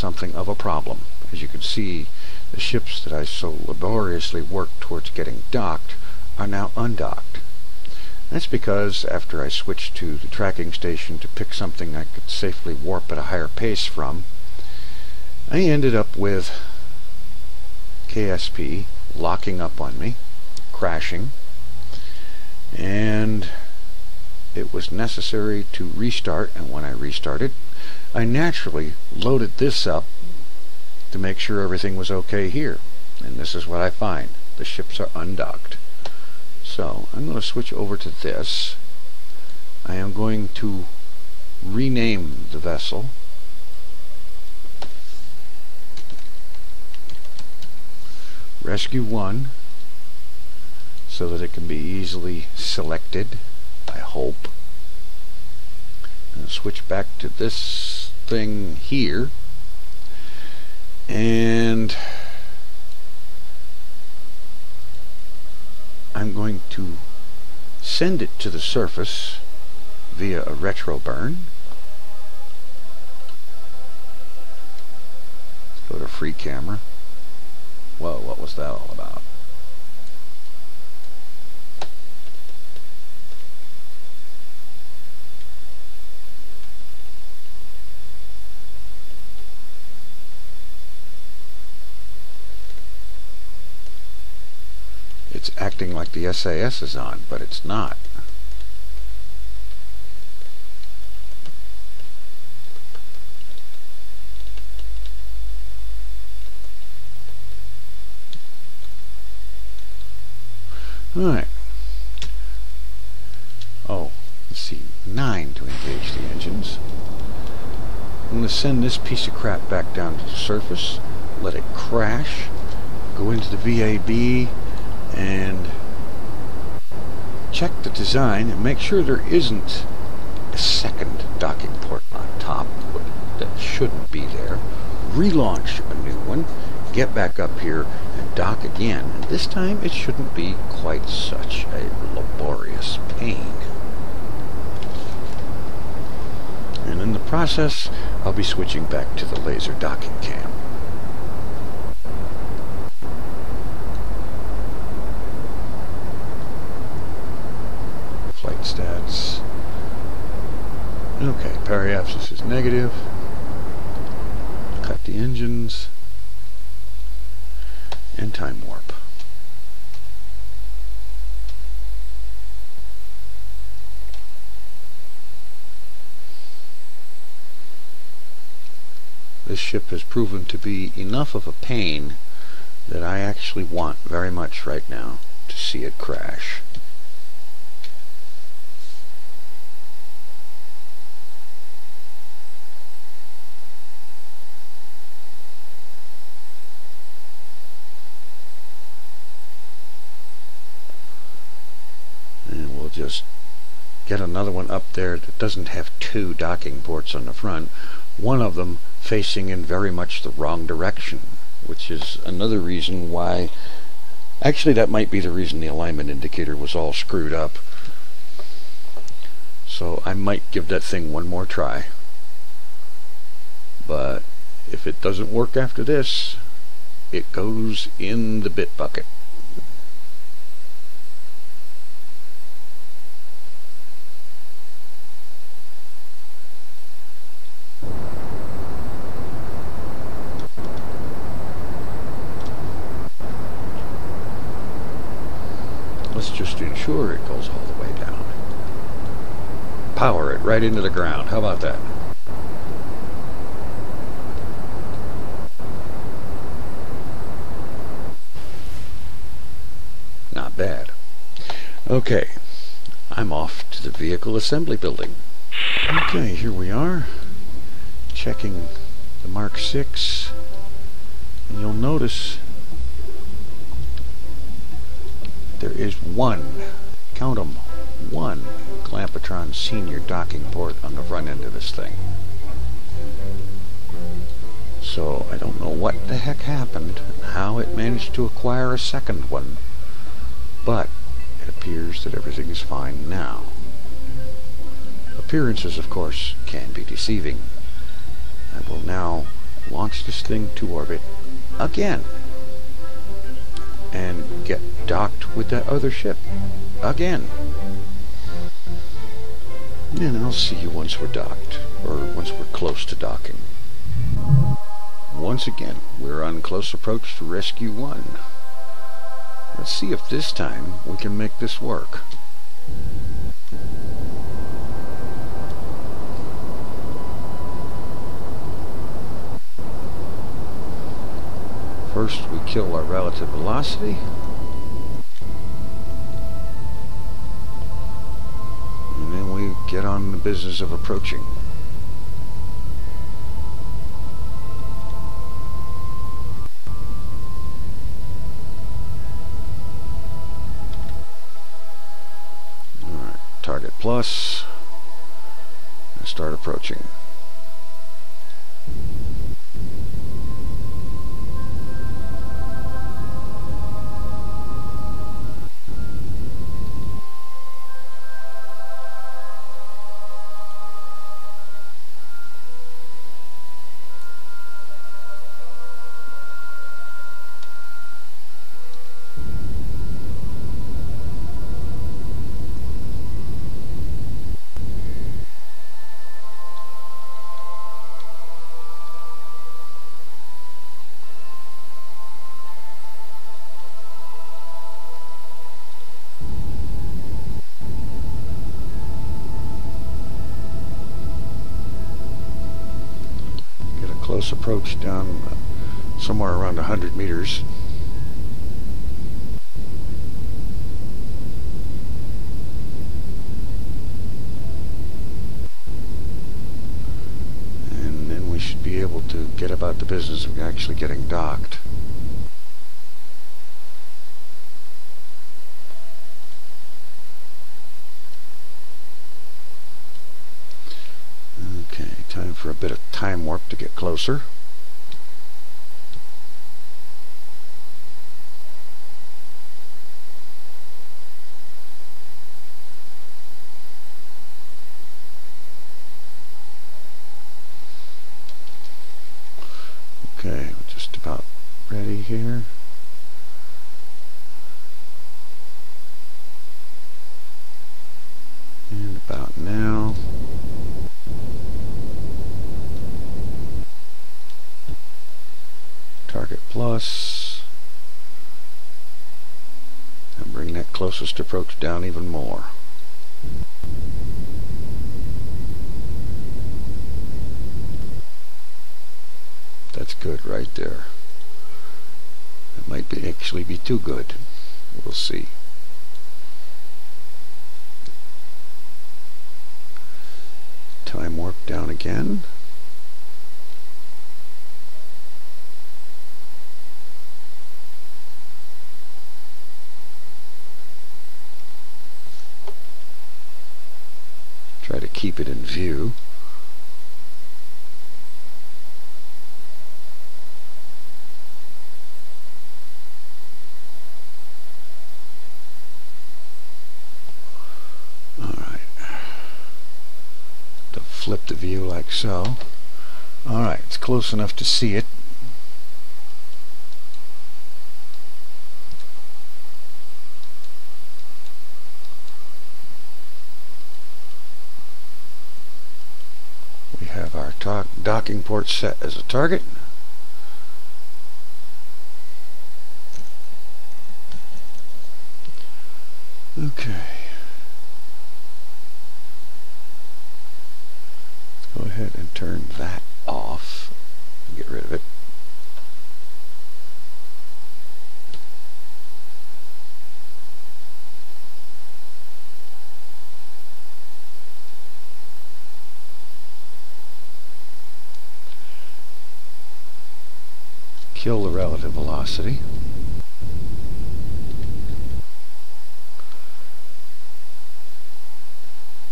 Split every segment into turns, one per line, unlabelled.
Something of a problem. As you can see, the ships that I so laboriously worked towards getting docked are now undocked. That's because after I switched to the tracking station to pick something I could safely warp at a higher pace from, I ended up with KSP locking up on me, crashing, and it was necessary to restart, and when I restarted, I naturally loaded this up to make sure everything was okay here. And this is what I find. The ships are undocked. So I'm going to switch over to this. I am going to rename the vessel. Rescue 1 so that it can be easily selected, I hope. And switch back to this thing here and I'm going to send it to the surface via a retro burn. Let's go to free camera. Whoa, what was that all about? It's acting like the SAS is on, but it's not. Alright. Oh, let's see. Nine to engage the engines. I'm going to send this piece of crap back down to the surface, let it crash, go into the VAB, and check the design and make sure there isn't a second docking port on top that shouldn't be there. Relaunch a new one, get back up here and dock again. And this time it shouldn't be quite such a laborious pain. And in the process, I'll be switching back to the laser docking cam. Stats. Okay, periapsis is negative. Cut the engines. And time warp. This ship has proven to be enough of a pain that I actually want very much right now to see it crash. Just get another one up there that doesn't have two docking ports on the front, one of them facing in very much the wrong direction, which is another reason why, actually that might be the reason the alignment indicator was all screwed up. So I might give that thing one more try. But if it doesn't work after this, it goes in the bit bucket. Sure it goes all the way down. Power it right into the ground. How about that? Not bad. Okay, I'm off to the vehicle assembly building. Okay, here we are, checking the Mark 6, and you'll notice there is one count them, one Clamp-O-Tron Senior docking port on the front end of this thing. So I don't know what the heck happened how it managed to acquire a second one, but it appears that everything is fine now. Appearances, of course, can be deceiving. I will now launch this thing to orbit again and get docked with that other ship again. And I'll see you once we're docked, or once we're close to docking. Once again, we're on close approach to Rescue 1. Let's see if this time we can make this work. First we kill our relative velocity. And then we get on the business of approaching. Alright, target plus. And start approaching. Approach down uh, somewhere around 100 meters. And then we should be able to get about the business of actually getting docked. Okay, time for a bit of time warp to get closer. Okay, we're just about ready here. And about now. Target plus. And bring that closest approach down even more. That's good right there. It might be actually be too good. We'll see. Time warp down again. Try to keep it in view. Alright. To flip the view like so. Alright, it's close enough to see it. We have our docking port set as a target. Okay. Let's go ahead and turn that off. Get rid of it. Kill the relative velocity.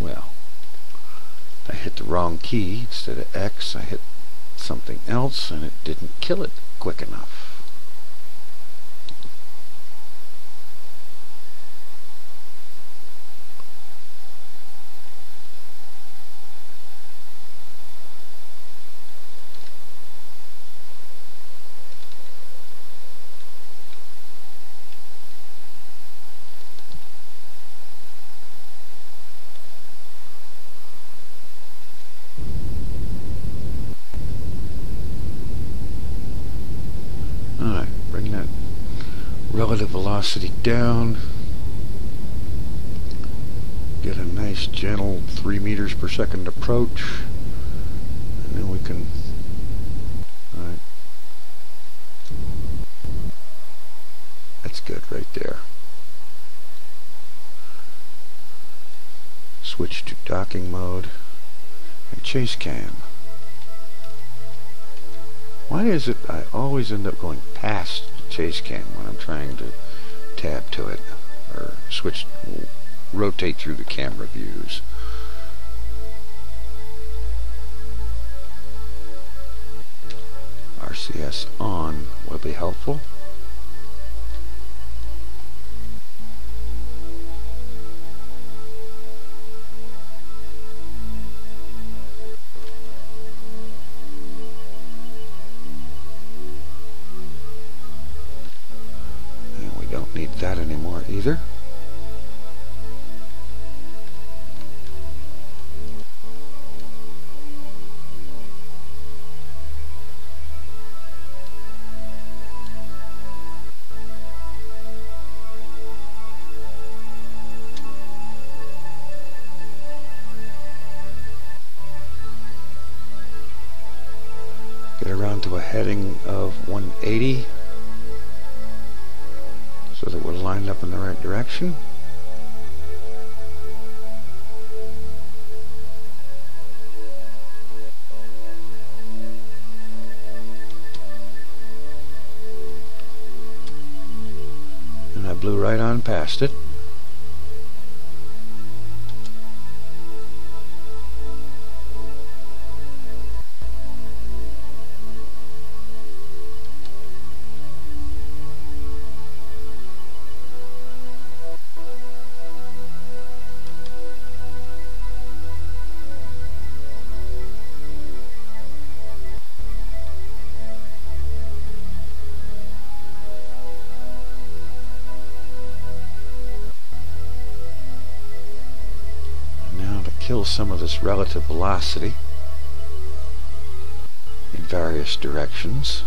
Well, I hit the wrong key. Instead of X, I hit something else, and it didn't kill it quick enough. Relative velocity down. Get a nice gentle 3 meters per second approach. And then we can... Right. That's good right there. Switch to docking mode and chase cam. Why is it I always end up going past chase cam when I'm trying to tab to it or switch rotate through the camera views. RCS on will be helpful And I blew right on past it. Kill some of this relative velocity in various directions.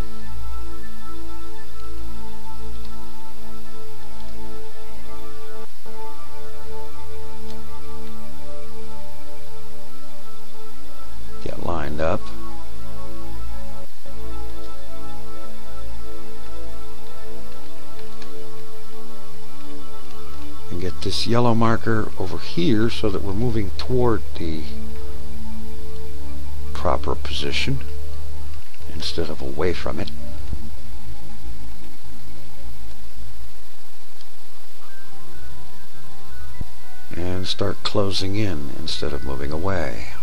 This yellow marker over here so that we're moving toward the proper position instead of away from it. And start closing in instead of moving away.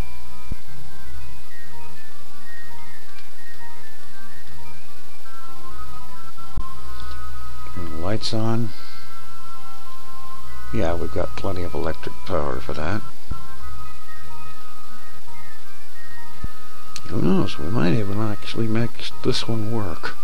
Turn the lights on. Yeah, we've got plenty of electric power for that. Who knows, we might even actually make this one work.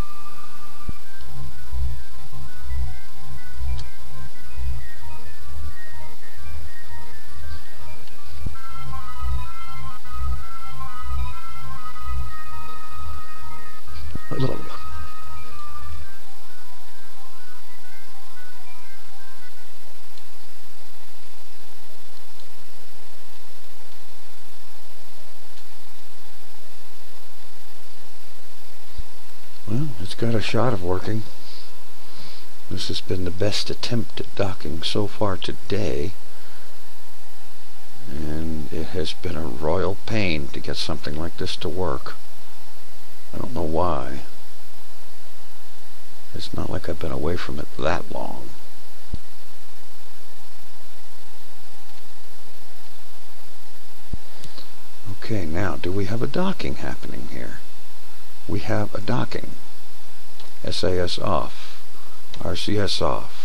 Got a shot of working. This has been the best attempt at docking so far today. And it has been a royal pain to get something like this to work. I don't know why. It's not like I've been away from it that long. Okay, now, do we have a docking happening here? We have a docking. SAS off, RCS off.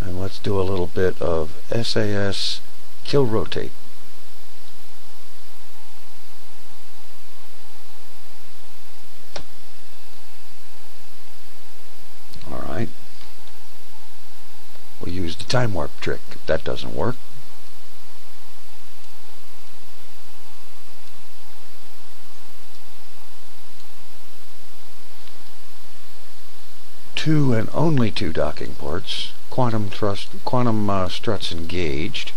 And let's do a little bit of SAS kill rotate. Alright. We'll use the time warp trick if that doesn't work. Two and only two docking ports, quantum thrust, quantum uh, struts engaged.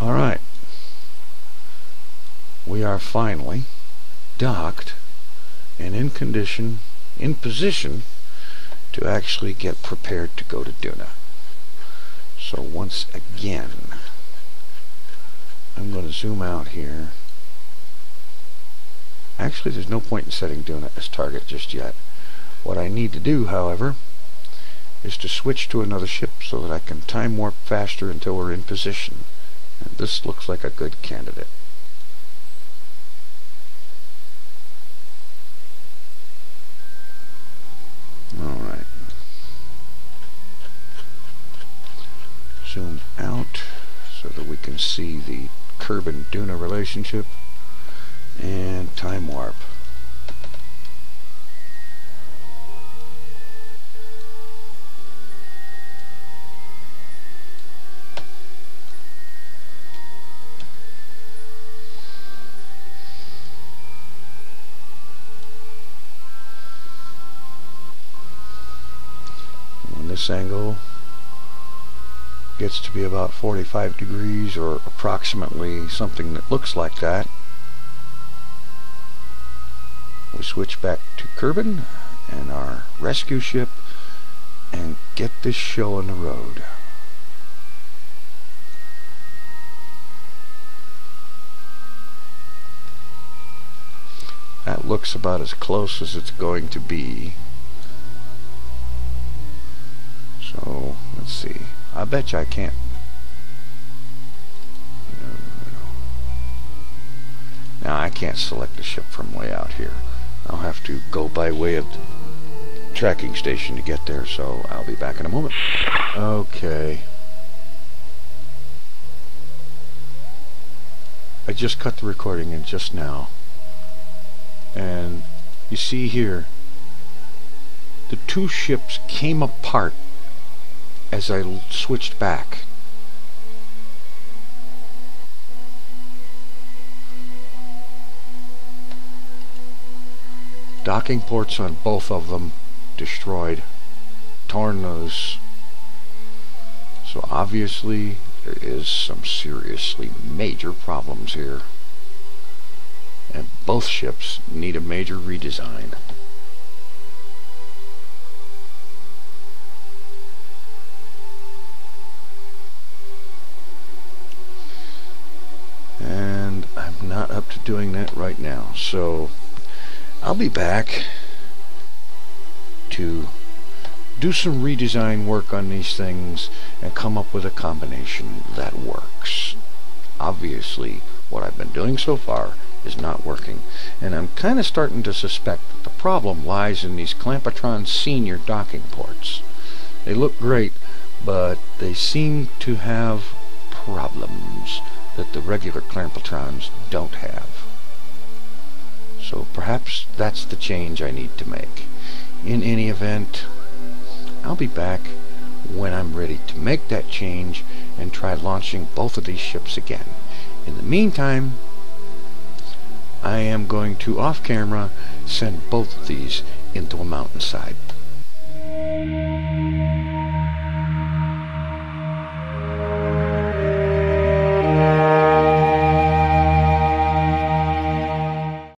All right, we are finally docked and in condition, in position to actually get prepared to go to Duna. So once again, I'm going to zoom out here. Actually, there's no point in setting Duna as target just yet. What I need to do, however, is to switch to another ship so that I can time warp faster until we're in position. And this looks like a good candidate. Alright. Can see the Kerbin-Duna relationship and time warp. Gets to be about 45 degrees or approximately something that looks like that. We switch back to Kerbin and our rescue ship and get this show on the road. That looks about as close as it's going to be. So, let's see. I bet you I can't. No, no, no, Now I can't select the ship from way out here. I'll have to go by way of the tracking station to get there, so I'll be back in a moment. Okay. I just cut the recording in just now. And you see here, the two ships came apart as I switched back. Docking ports on both of them destroyed, torn loose. So obviously there is some seriously major problems here. And both ships need a major redesign. Doing that right now. So I'll be back to do some redesign work on these things and come up with a combination that works. Obviously, what I've been doing so far is not working, and I'm kind of starting to suspect that the problem lies in these Clamp-O-Tron Senior docking ports. They look great, but they seem to have problems that the regular Clamp-O-Trons don't have. So perhaps that's the change I need to make. In any event, I'll be back when I'm ready to make that change and try launching both of these ships again. In the meantime, I am going to off camera send both of these into a mountainside.